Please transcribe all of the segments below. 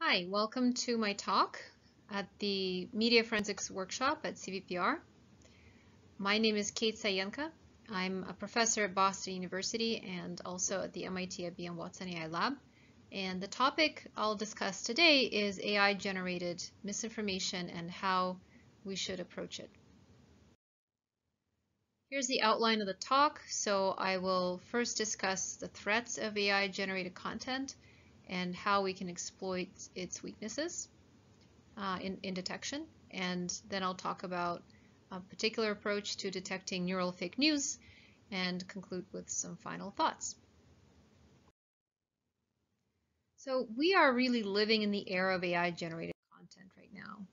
Hi, welcome to my talk at the Media Forensics Workshop at CVPR. My name is Kate Saenko. I'm a professor at Boston University and also at the MIT IBM Watson AI Lab. And the topic I'll discuss today is AI-generated misinformation and how we should approach it. Here's the outline of the talk. So I will first discuss the threats of AI-generated content, and how we can exploit its weaknesses uh, in, in detection. And then I'll talk about a particular approach to detecting neural fake news and conclude with some final thoughts. So we are really living in the era of AI-generated content right now.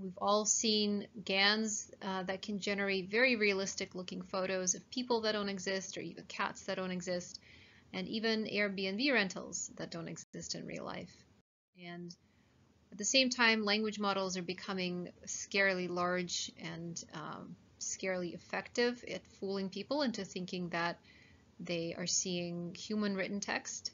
We've all seen GANs uh, that can generate very realistic looking photos of people that don't exist or even cats that don't exist and even Airbnb rentals that don't exist in real life. And at the same time, language models are becoming scarily large and um, scarily effective at fooling people into thinking that they are seeing human written text.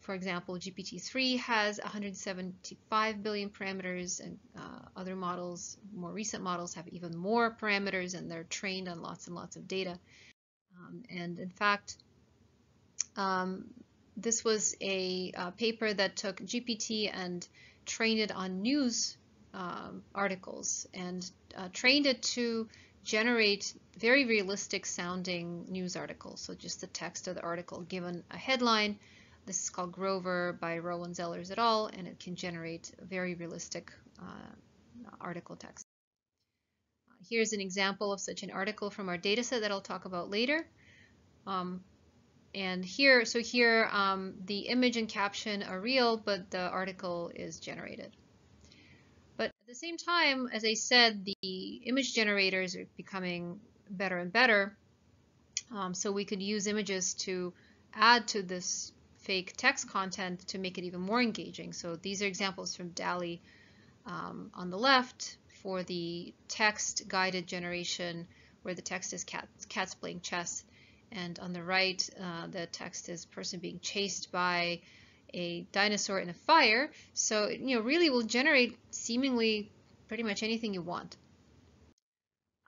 For example, GPT-3 has 175 billion parameters and uh, other models, more recent models have even more parameters and they're trained on lots and lots of data. Um, and in fact, um, this was a, a, paper that took GPT and trained it on news um, articles and uh, trained it to generate very realistic sounding news articles. So just the text of the article given a headline. This is called Grover by Rowan Zellers et al. and it can generate very realistic uh, article text. Uh, here's an example of such an article from our dataset that I'll talk about later. Um, and here, so here um, the image and caption are real, but the article is generated. But at the same time, as I said, the image generators are becoming better and better. Um, so we could use images to add to this fake text content to make it even more engaging. So these are examples from DALL-E um, on the left for the text guided generation where the text is cats, cats playing chess and on the right, uh, the text is person being chased by a dinosaur in a fire. So, you know, really will generate seemingly pretty much anything you want.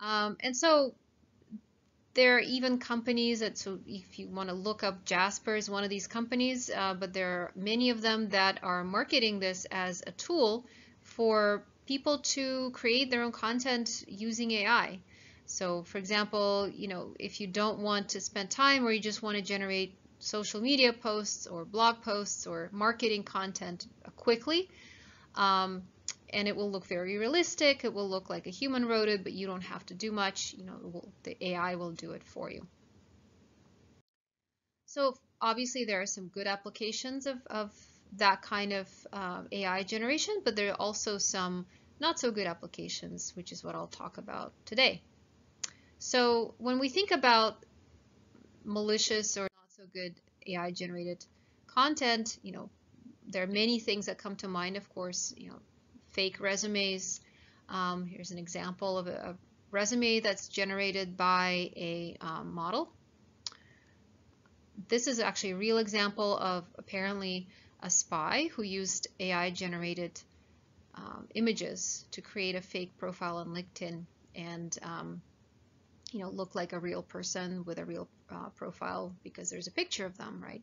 Um, and so there are even companies that, so if you want to look up Jasper is one of these companies, uh, but there are many of them that are marketing this as a tool for people to create their own content using AI. So for example, you know, if you don't want to spend time or you just want to generate social media posts or blog posts or marketing content quickly, um, and it will look very realistic. It will look like a human wrote it, but you don't have to do much. You know, will, the AI will do it for you. So obviously there are some good applications of, of that kind of uh, AI generation, but there are also some not so good applications, which is what I'll talk about today. So when we think about malicious or not so good AI generated content, you know, there are many things that come to mind, of course, you know, fake resumes. Um, here's an example of a, a, resume that's generated by a um, model. This is actually a real example of apparently a spy who used AI generated um, images to create a fake profile on LinkedIn and um, you know, look like a real person with a real uh, profile because there's a picture of them, right?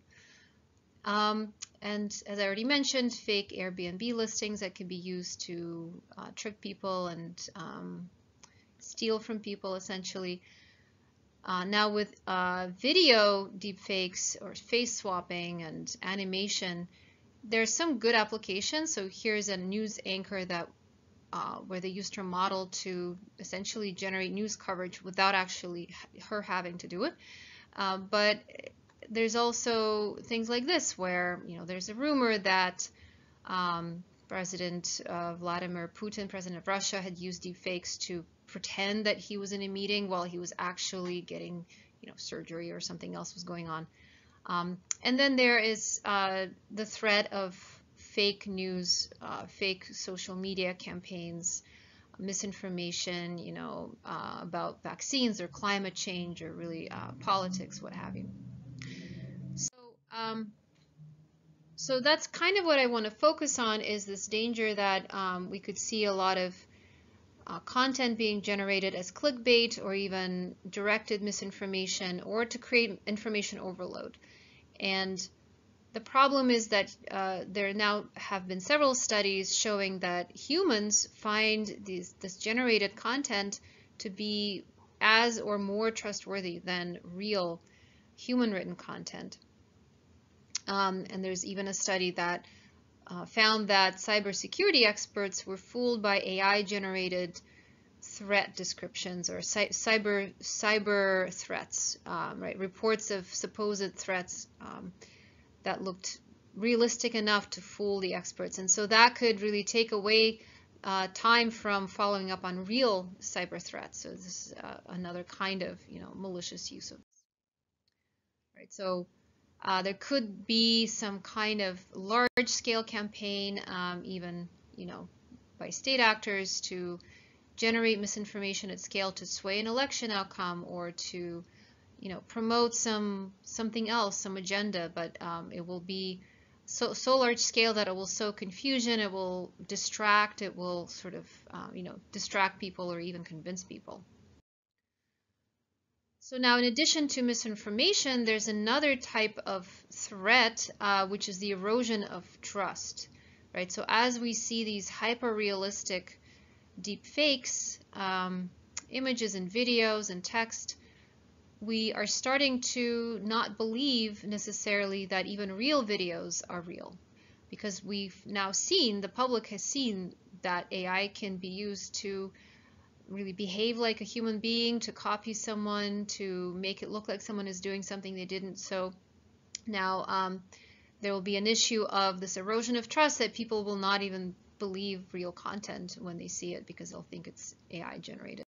Um, and as I already mentioned, fake Airbnb listings that can be used to uh, trick people and um, steal from people essentially. Uh, now with uh, video deepfakes or face swapping and animation, there's some good applications. So here's a news anchor that uh, where they used her model to essentially generate news coverage without actually her having to do it. Uh, but there's also things like this where you know there's a rumor that um, President uh, Vladimir Putin, President of Russia, had used deepfakes to pretend that he was in a meeting while he was actually getting you know surgery or something else was going on. Um, and then there is uh, the threat of fake news, uh, fake social media campaigns, misinformation, you know, uh, about vaccines or climate change or really uh, politics, what have you. So, um, so that's kind of what I want to focus on is this danger that um, we could see a lot of uh, content being generated as clickbait or even directed misinformation or to create information overload. And the problem is that uh, there now have been several studies showing that humans find these, this generated content to be as or more trustworthy than real human written content. Um, and there's even a study that uh, found that cybersecurity experts were fooled by AI generated threat descriptions or cyber cyber threats, um, right? Reports of supposed threats um, that looked realistic enough to fool the experts. And so that could really take away uh, time from following up on real cyber threats. So this is uh, another kind of, you know, malicious use of this. Right. So uh, there could be some kind of large-scale campaign, um, even, you know, by state actors to generate misinformation at scale to sway an election outcome or to you know, promote some something else, some agenda, but um, it will be so, so large scale that it will sow confusion, it will distract, it will sort of, uh, you know, distract people or even convince people. So now in addition to misinformation, there's another type of threat, uh, which is the erosion of trust, right? So as we see these hyper-realistic deep fakes, um, images and videos and text, we are starting to not believe necessarily that even real videos are real because we've now seen, the public has seen that AI can be used to really behave like a human being, to copy someone, to make it look like someone is doing something they didn't. So now um, there will be an issue of this erosion of trust that people will not even believe real content when they see it because they'll think it's AI generated.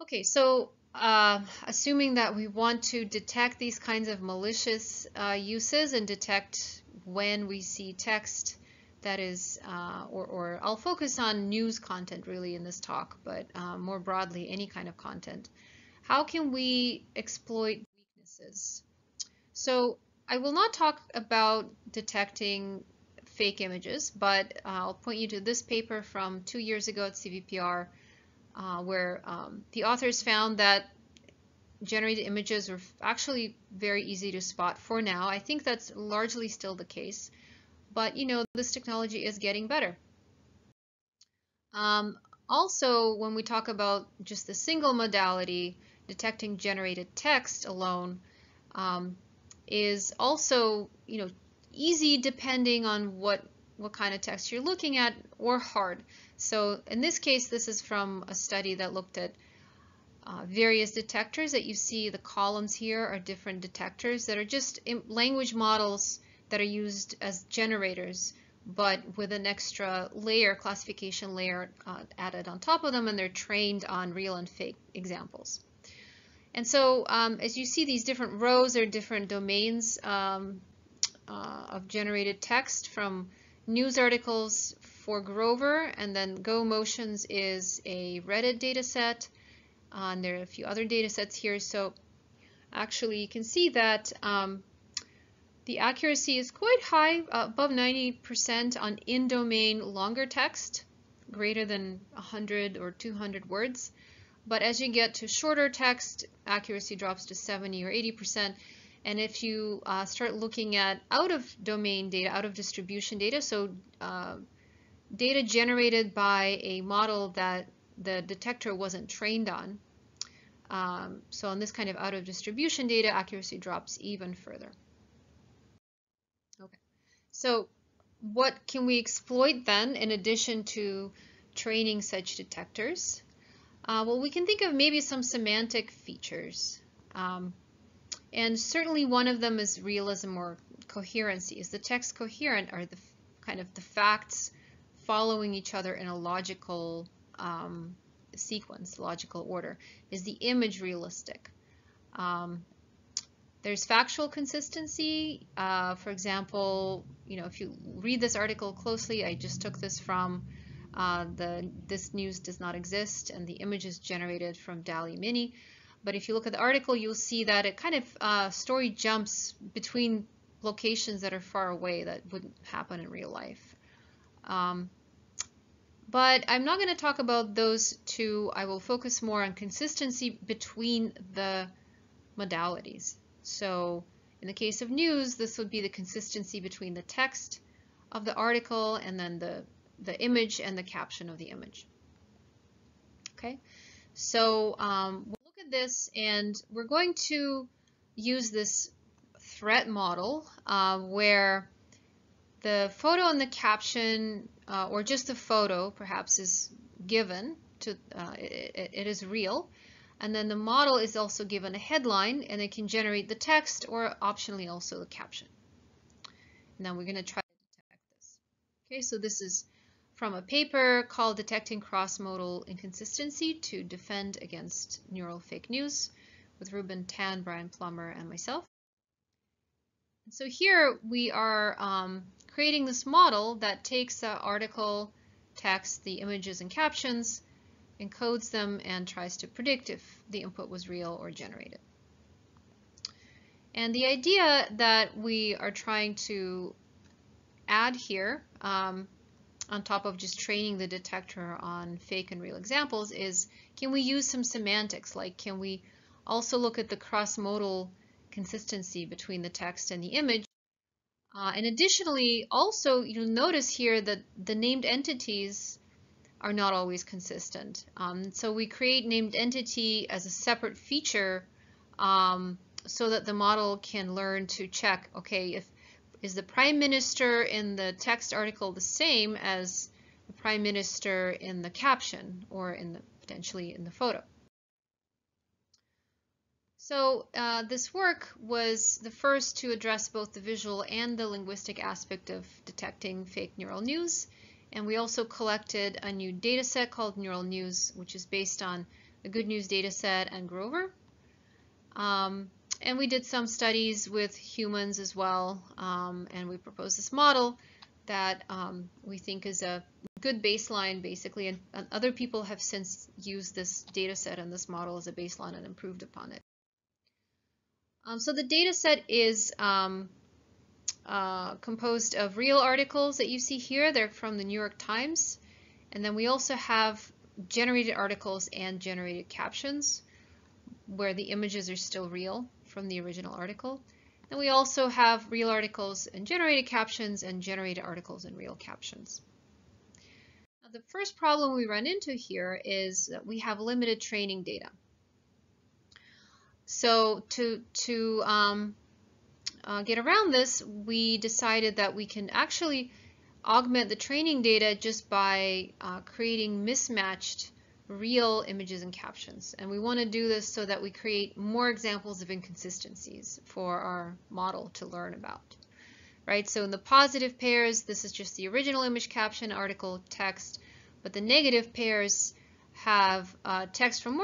Okay, so uh, assuming that we want to detect these kinds of malicious uh, uses and detect when we see text that is, uh, or, or, I'll focus on news content really in this talk, but uh, more broadly, any kind of content. How can we exploit weaknesses? So I will not talk about detecting fake images, but uh, I'll point you to this paper from two years ago at CVPR uh, where um, the authors found that generated images were actually very easy to spot for now. I think that's largely still the case, but you know, this technology is getting better. Um, also, when we talk about just the single modality, detecting generated text alone um, is also, you know, easy depending on what what kind of text you're looking at or hard. So in this case, this is from a study that looked at uh, various detectors that you see the columns here are different detectors that are just language models that are used as generators but with an extra layer, classification layer uh, added on top of them and they're trained on real and fake examples. And so um, as you see these different rows are different domains um, uh, of generated text from news articles for Grover, and then GoEmotions is a Reddit data set. Uh, and there are a few other data sets here. So actually you can see that um, the accuracy is quite high, uh, above 90% on in-domain longer text, greater than 100 or 200 words. But as you get to shorter text, accuracy drops to 70 or 80%. And if you uh, start looking at out-of-domain data, out-of-distribution data, so uh, data generated by a model that the detector wasn't trained on. Um, so on this kind of out of distribution data, accuracy drops even further. Okay, so what can we exploit then in addition to training such detectors? Uh, well, we can think of maybe some semantic features. Um, and certainly one of them is realism or coherency. Is the text coherent? Are the kind of the facts following each other in a logical um, sequence, logical order? Is the image realistic? Um, there's factual consistency. Uh, for example, you know, if you read this article closely, I just took this from uh, the This News Does Not Exist, and the image is generated from DALL-E Mini. But if you look at the article, you'll see that it kind of uh, story jumps between locations that are far away that wouldn't happen in real life. Um, but I'm not going to talk about those two. I will focus more on consistency between the modalities. So in the case of news, this would be the consistency between the text of the article and then the, the image and the caption of the image. Okay, so um, this and we're going to use this threat model uh, where the photo and the caption uh, or just the photo perhaps is given to uh, it, it is real and then the model is also given a headline and it can generate the text or optionally also the caption. Now we're going to try to detect this. Okay, so this is from a paper called Detecting Cross-Modal Inconsistency to Defend Against Neural Fake News with Reuben Tan, Bryan Plummer, and myself. So here we are um, creating this model that takes the article, text, the images and captions, encodes them, and tries to predict if the input was real or generated. And the idea that we are trying to add here, um, on top of just training the detector on fake and real examples, is can we use some semantics? Like, can we also look at the cross-modal consistency between the text and the image uh, and additionally, also you'll notice here that the named entities are not always consistent. Um, so we create named entity as a separate feature um, so that the model can learn to check, okay, if is the prime minister in the text article the same as the prime minister in the caption or in the potentially in the photo. So uh, this work was the first to address both the visual and the linguistic aspect of detecting fake neural news. And we also collected a new data set called Neural News, which is based on the Good News data set and Grover. Um, and we did some studies with humans as well. Um, and we proposed this model that um, we think is a good baseline, basically. And, and other people have since used this data set and this model as a baseline and improved upon it. Um, so the data set is um, uh, composed of real articles that you see here. They're from the New York Times. And then we also have generated articles and generated captions where the images are still real from the original article. And we also have real articles and generated captions and generated articles and real captions. Now, the first problem we run into here is that we have limited training data. So to, to um, uh, get around this, we decided that we can actually augment the training data just by uh, creating mismatched real images and captions. And we want to do this so that we create more examples of inconsistencies for our model to learn about. Right, so in the positive pairs, this is just the original image caption, article, text, but the negative pairs have uh, text from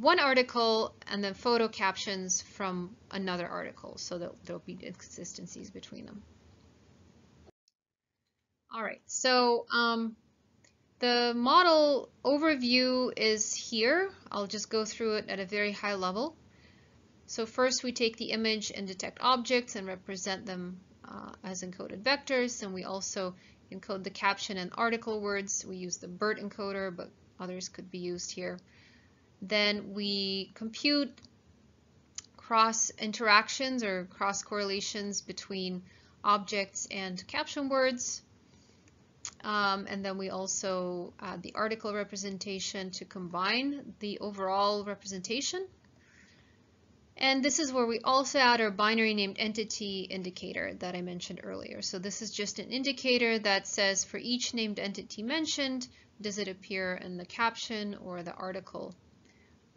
one article and then photo captions from another article so that there'll be inconsistencies between them. All right, so um, the model overview is here. I'll just go through it at a very high level. So first we take the image and detect objects and represent them uh, as encoded vectors. And we also encode the caption and article words. We use the BERT encoder, but others could be used here. Then we compute cross interactions or cross correlations between objects and caption words. Um, and then we also add the article representation to combine the overall representation. And this is where we also add our binary named entity indicator that I mentioned earlier. So this is just an indicator that says for each named entity mentioned, does it appear in the caption or the article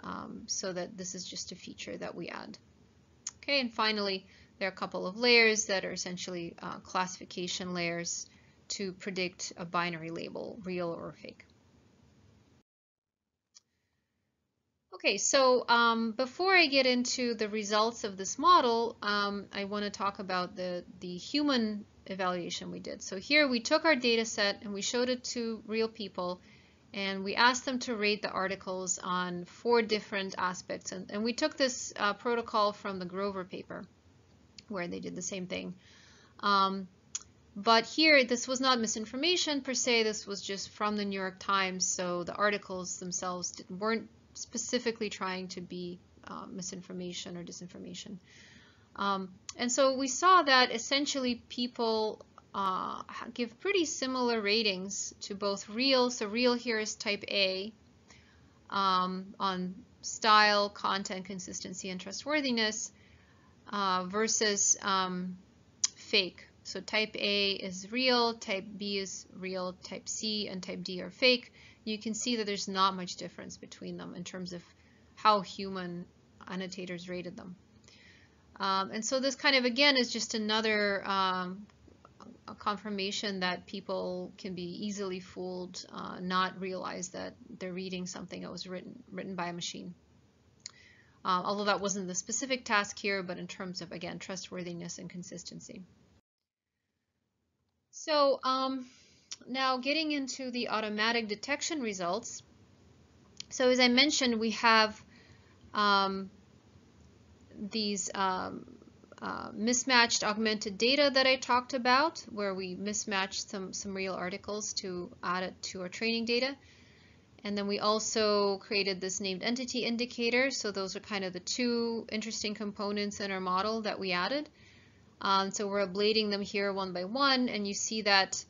um, so that this is just a feature that we add. Okay, and finally, there are a couple of layers that are essentially uh, classification layers to predict a binary label, real or fake. Okay, so um, before I get into the results of this model, um, I want to talk about the, the human evaluation we did. So here we took our data set and we showed it to real people and we asked them to rate the articles on four different aspects. And, and we took this uh, protocol from the Grover paper. where they did the same thing. Um, but here, this was not misinformation per se. This was just from the New York Times. So the articles themselves weren't specifically trying to be uh, misinformation or disinformation. Um, and so we saw that essentially people uh, give pretty similar ratings to both real. So real here is type A um, on style, content, consistency, and trustworthiness uh, versus um, fake. So type A is real, type B is real, type C and type D are fake. You can see that there's not much difference between them in terms of how human annotators rated them. Um, and so this kind of, again, is just another um, confirmation that people can be easily fooled, uh, not realize that they're reading something that was written, written by a machine. Uh, although that wasn't the specific task here, but in terms of, again, trustworthiness and consistency. So um, now getting into the automatic detection results. So as I mentioned, we have um, these um, uh, mismatched augmented data that I talked about, where we mismatched some, some real articles to add it to our training data. And then we also created this named entity indicator. So those are kind of the two interesting components in our model that we added. Um, so we're ablating them here one by one, and you see that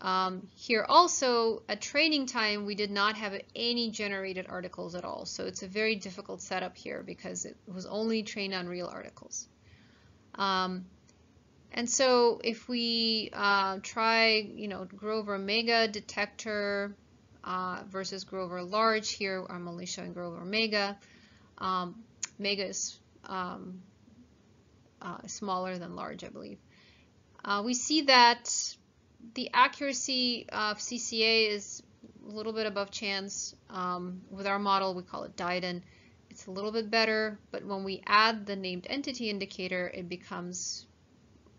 um, here also at training time we did not have any generated articles at all. So it's a very difficult setup here because it was only trained on real articles. Um, and so if we uh, try, you know, Grover Mega detector uh, versus Grover Large, here I'm only showing Grover Mega. Um, Mega is um, uh, smaller than large, I believe. Uh, we see that the accuracy of CCA is a little bit above chance. Um, with our model, we call it DIDAN. It's a little bit better, but when we add the named entity indicator, it becomes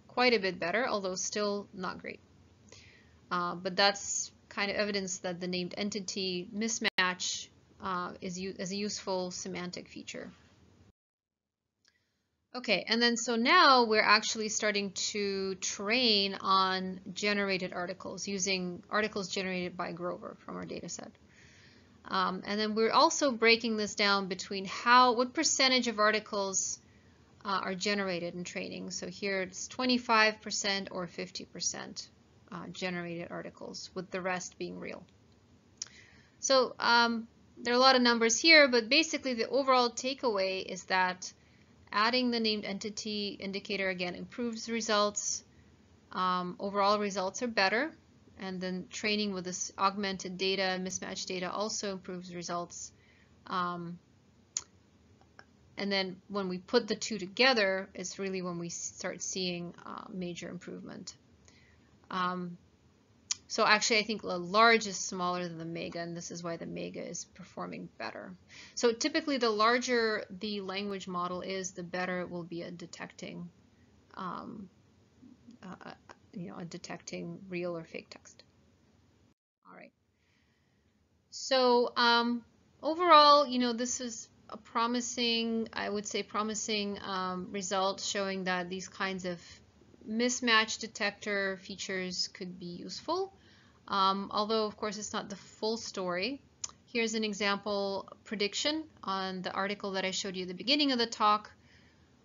quite a bit better, although still not great. Uh, but that's kind of evidence that the named entity mismatch uh, is, is a useful semantic feature. Okay, and then so now we're actually starting to train on generated articles using articles generated by Grover from our data set. Um, and then we're also breaking this down between how, what percentage of articles uh, are generated in training. So here it's 25% or 50% uh, generated articles, with the rest being real. So um, there are a lot of numbers here, but basically the overall takeaway is that Adding the named entity indicator again improves results. Um, overall results are better. And then training with this augmented data, mismatched data also improves results. Um, and then when we put the two together, it's really when we start seeing uh, major improvement. Um, so actually, I think the large is smaller than the mega, and this is why the mega is performing better. So typically, the larger the language model is, the better it will be at detecting, um, uh, you know, at detecting real or fake text. All right. So um, overall, you know, this is a promising, I would say, promising um, result showing that these kinds of mismatch detector features could be useful. Um, although, of course, it's not the full story. Here's an example prediction on the article that I showed you at the beginning of the talk,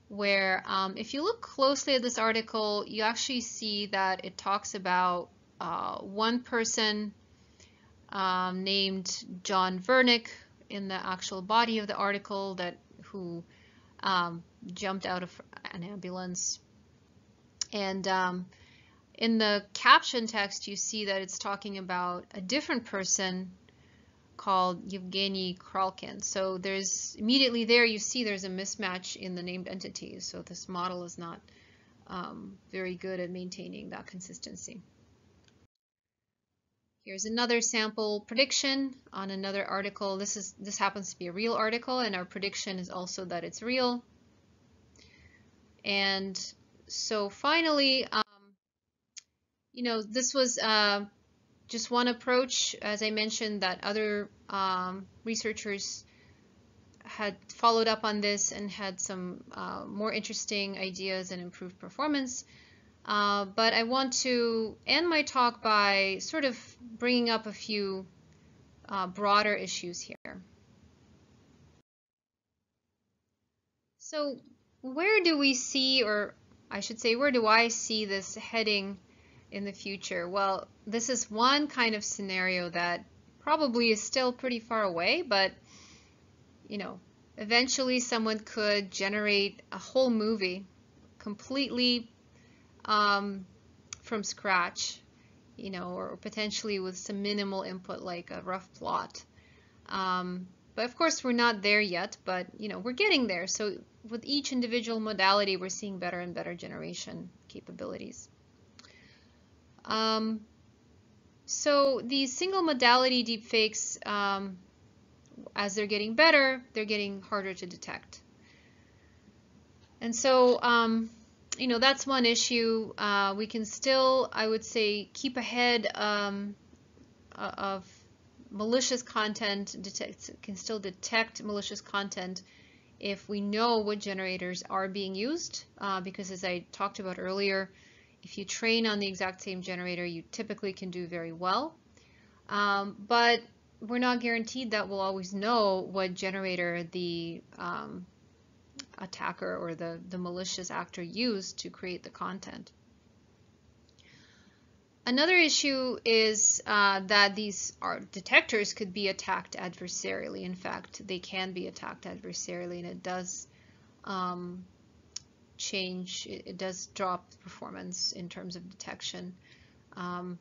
where um, if you look closely at this article, you actually see that it talks about uh, one person um, named John Vernick in the actual body of the article that who um, jumped out of an ambulance. And um, in the caption text, you see that it's talking about a different person called Yevgeny Kralkin. So there's immediately there you see there's a mismatch in the named entities. So this model is not um, very good at maintaining that consistency. Here's another sample prediction on another article. This is this happens to be a real article, and our prediction is also that it's real. And so finally, um, you know, this was uh, just one approach, as I mentioned, that other um, researchers had followed up on this and had some uh, more interesting ideas and improved performance. Uh, but I want to end my talk by sort of bringing up a few uh, broader issues here. So where do we see, or I should say, where do I see this heading in the future? Well, this is one kind of scenario that probably is still pretty far away, but you know, eventually someone could generate a whole movie completely um, from scratch, you know, or potentially with some minimal input like a rough plot. Um, but of course, we're not there yet, but you know, we're getting there. So with each individual modality, we're seeing better and better generation capabilities. Um, so these single modality deepfakes, um, as they're getting better, they're getting harder to detect. And so, um, you know, that's one issue. Uh, we can still, I would say, keep ahead um, of malicious content, detect, can still detect malicious content if we know what generators are being used, uh, because as I talked about earlier, if you train on the exact same generator, you typically can do very well. Um, but we're not guaranteed that we'll always know what generator the um, attacker or the, the malicious actor used to create the content. Another issue is uh, that these detectors could be attacked adversarially. In fact, they can be attacked adversarially, and it does um, change, it, it, does drop performance in terms of detection. Um,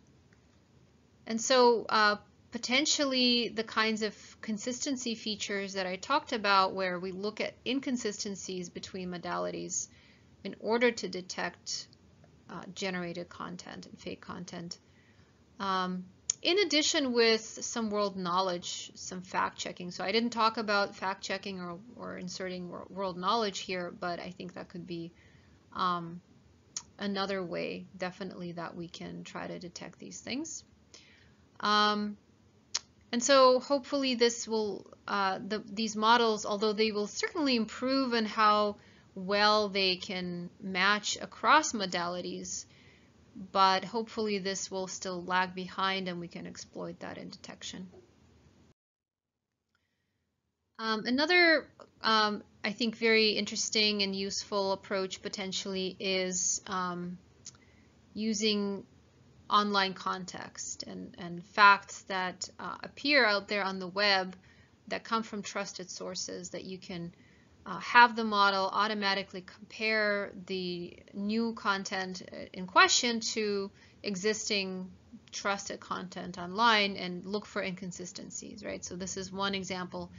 and so uh, potentially the kinds of consistency features that I talked about where we look at inconsistencies between modalities in order to detect uh, generated content and fake content. Um, in addition with some world knowledge, some fact checking. So I didn't talk about fact checking or, or inserting world knowledge here, but I think that could be um, another way definitely that we can try to detect these things. Um, and so hopefully this will, uh, the, these models, although they will certainly improve in how well they can match across modalities, but hopefully this will still lag behind and we can exploit that in detection. Um, another, um, I think, very interesting and useful approach potentially is um, using online context and, and facts that uh, appear out there on the web that come from trusted sources that you can uh, have the model automatically compare the new content uh, in question to existing trusted content online and look for inconsistencies, right? So this is one example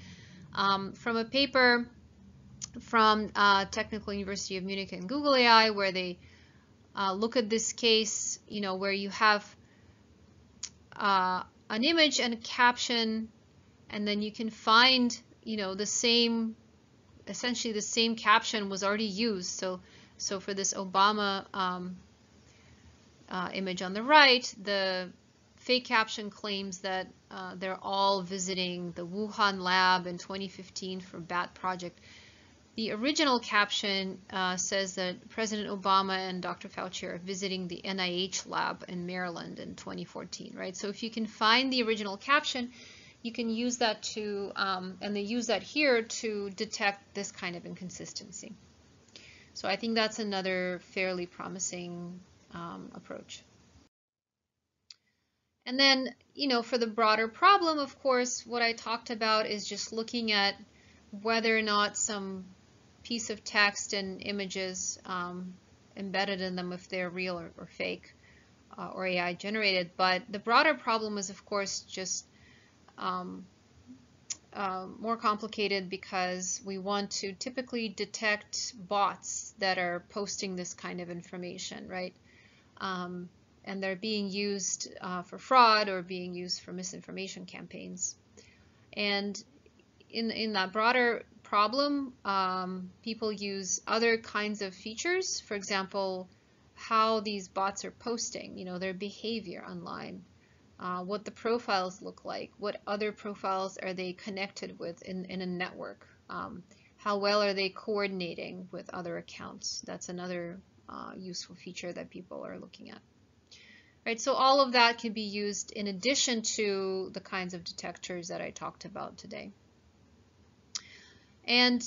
um, from a paper from uh, Technical University of Munich and Google AI where they uh, look at this case, you know, where you have uh, an image and a caption, and then you can find, you know, the same, essentially the same caption was already used. So, so for this Obama um, uh, image on the right, the fake caption claims that uh, they're all visiting the Wuhan lab in 2015 for BAT project. The original caption uh, says that President Obama and Dr. Fauci are visiting the NIH lab in Maryland in 2014, right? So if you can find the original caption, you can use that to, um, and they use that here to detect this kind of inconsistency. So I think that's another fairly promising um, approach. And then, you know, for the broader problem, of course, what I talked about is just looking at whether or not some piece of text and images um, embedded in them if they're real or, or fake uh, or AI generated. But the broader problem is, of course, just um, uh, more complicated because we want to typically detect bots that are posting this kind of information, right? Um, and they're being used uh, for fraud or being used for misinformation campaigns. And in, in that broader problem, um, people use other kinds of features. For example, how these bots are posting, you know, their behavior online, uh, what the profiles look like, what other profiles are they connected with in, in a network Um, how well are they coordinating with other accounts? That's another uh, useful feature that people are looking at. Right, so all of that can be used in addition to the kinds of detectors that I talked about today. And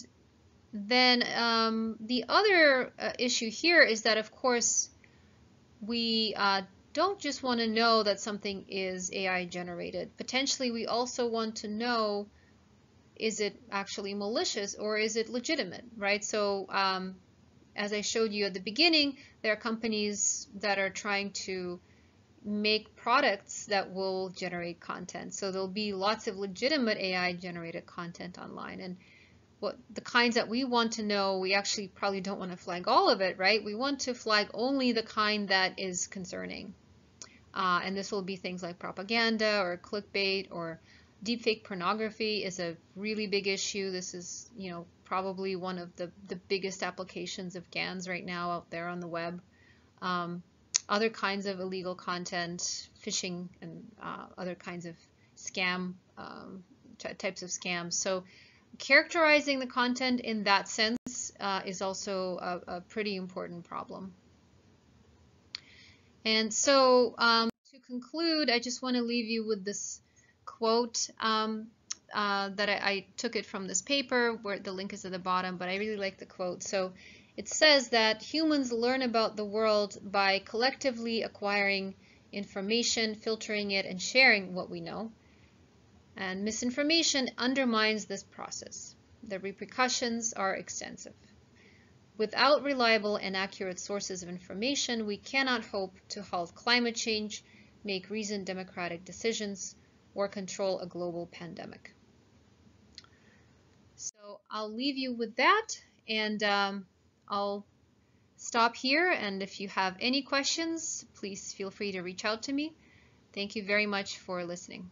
then um, the other uh, issue here is that, of course, we uh, don't just want to know that something is AI generated. Potentially, we also want to know is it actually malicious or is it legitimate, right? So um, as I showed you at the beginning, there are companies that are trying to make products that will generate content. So there'll be lots of legitimate AI generated content online. And what the kinds that we want to know, we actually probably don't want to flag all of it, right? We want to flag only the kind that is concerning. Uh, and this will be things like propaganda or clickbait or deepfake pornography is a really big issue. This is, you know, probably one of the, the biggest applications of GANs right now out there on the web. Um, other kinds of illegal content, phishing, and uh, other kinds of scam um, types of scams. So characterizing the content in that sense uh, is also a, a, pretty important problem. And so um, to conclude, I just want to leave you with this quote um, uh, that I, I, took it from this paper where the link is at the bottom, but I really like the quote. So it says that humans learn about the world by collectively acquiring information, filtering it, and sharing what we know. And misinformation undermines this process. The repercussions are extensive. Without reliable and accurate sources of information, we cannot hope to halt climate change, make reasoned democratic decisions, or control a global pandemic. So I'll leave you with that and um, I'll stop here and if you have any questions, please feel free to reach out to me. Thank you very much for listening.